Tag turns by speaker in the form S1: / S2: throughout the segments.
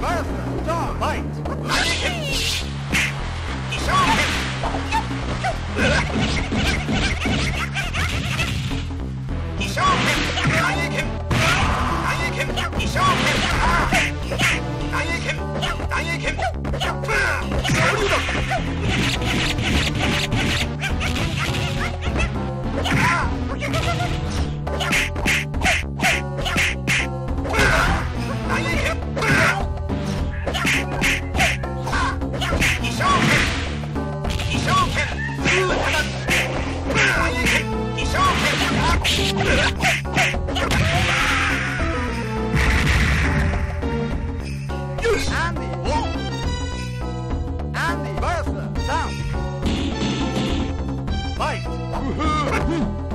S1: Bertha, dog, light! Ah! 嗯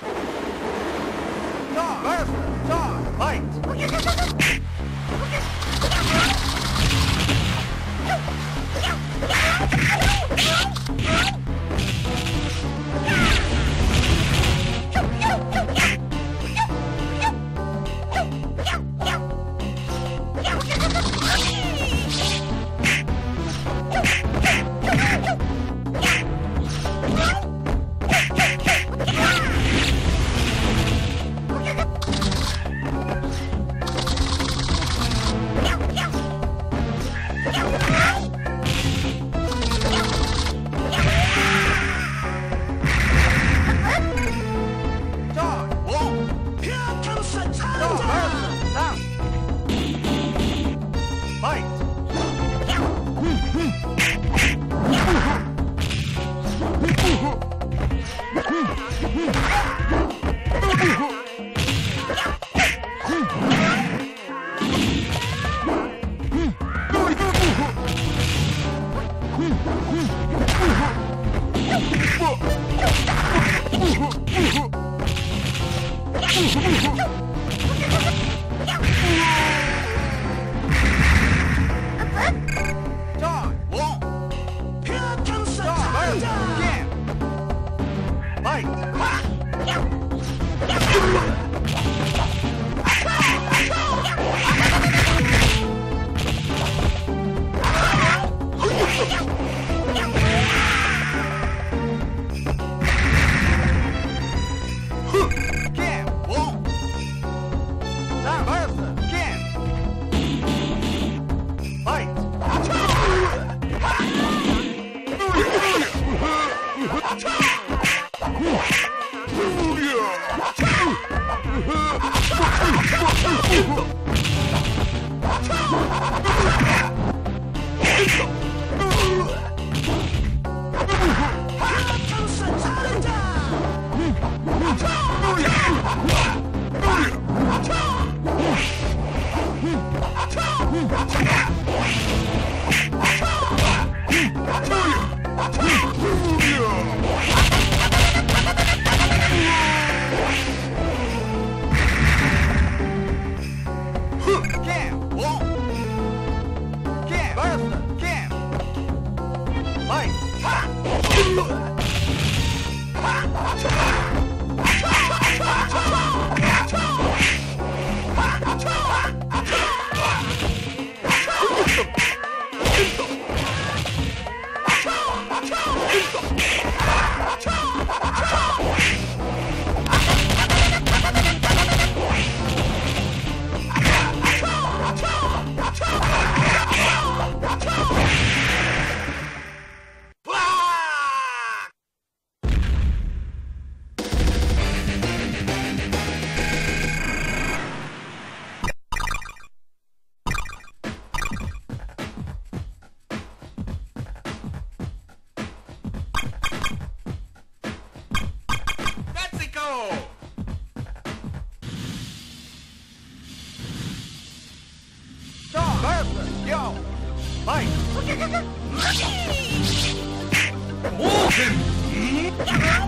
S1: Thank you 戦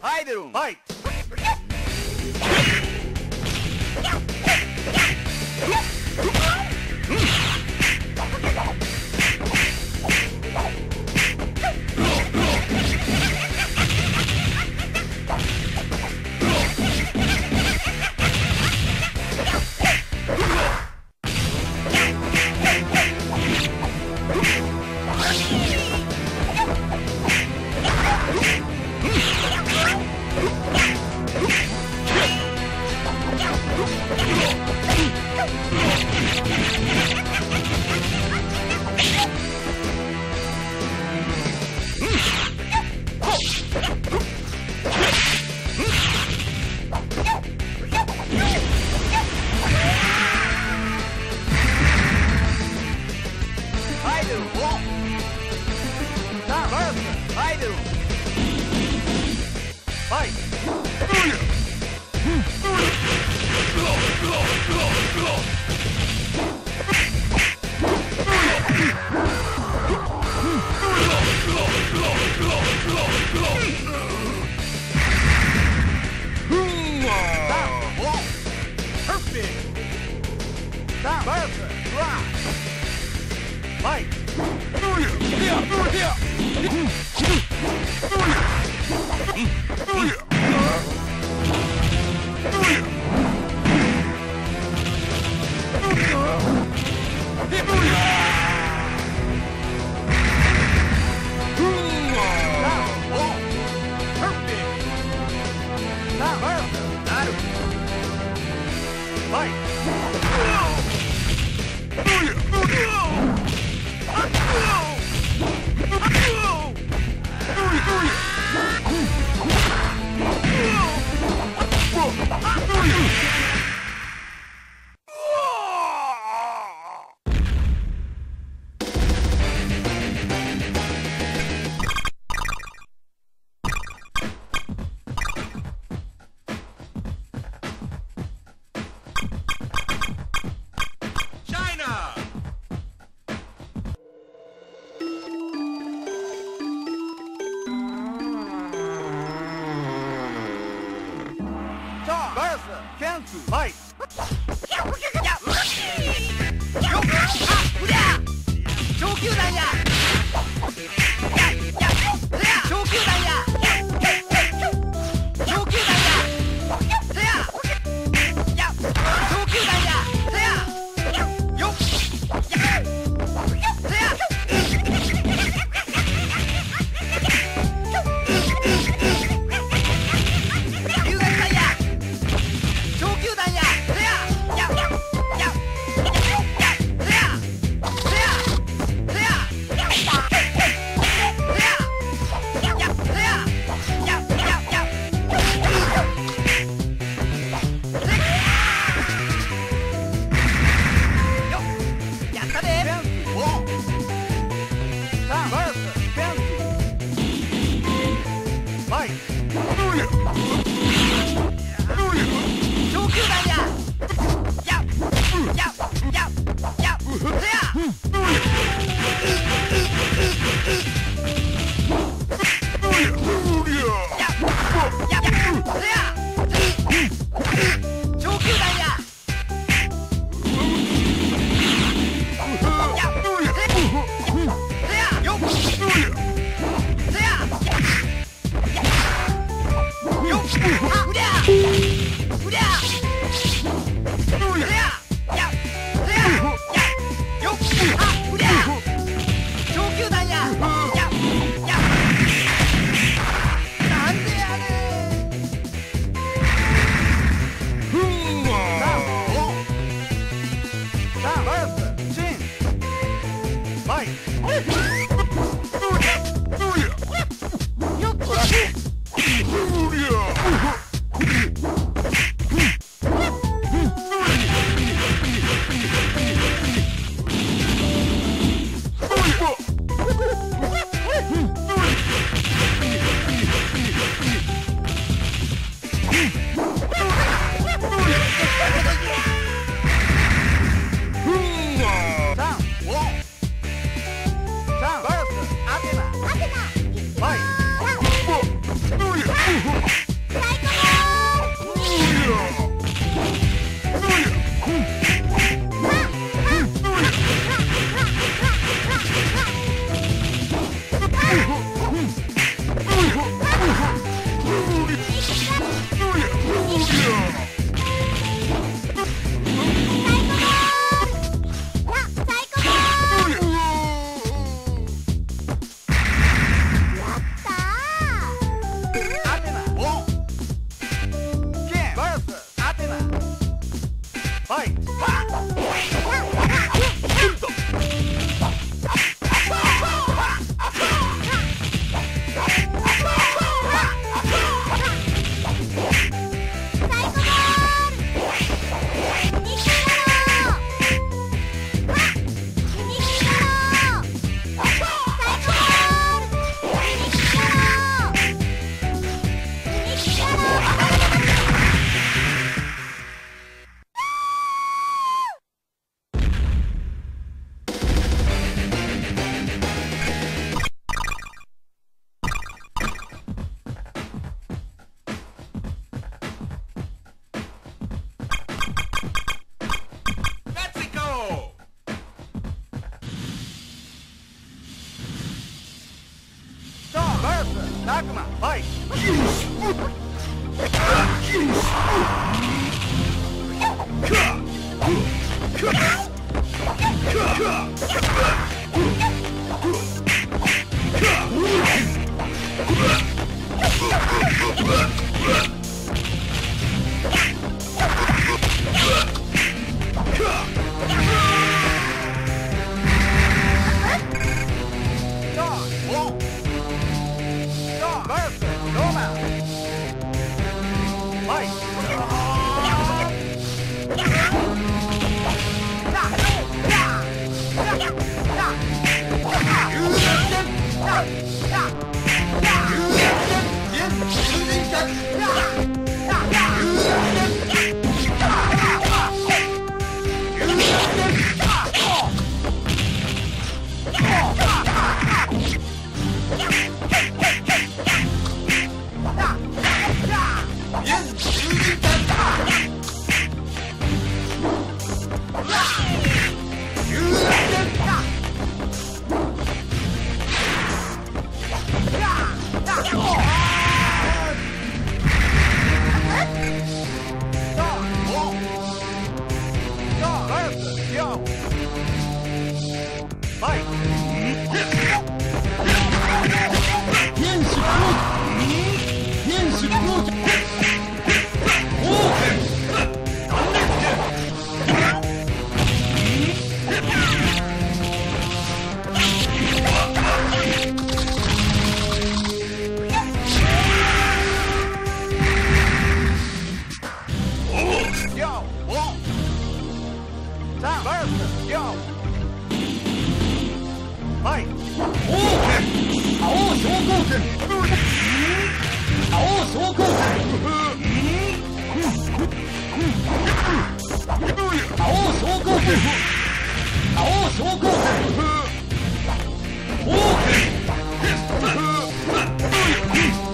S1: Haydi Rum. Fight. Fight! Fight! Fight! Ugh! stuck. Time. First, go. Fight. Open. 青昇降拳。青昇降拳。青昇降拳。青昇降拳。オーケー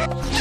S1: Yeah!